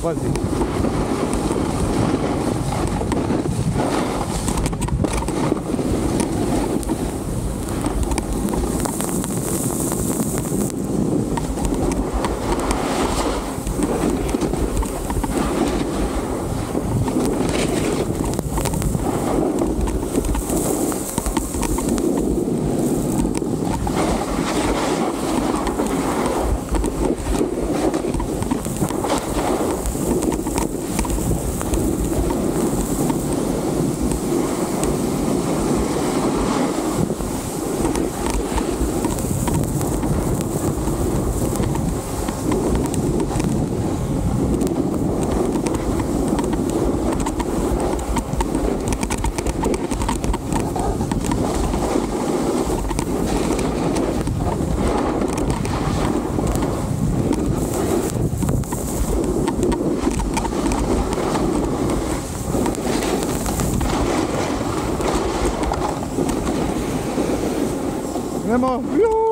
fazer. Pazi. Nemo, juhu!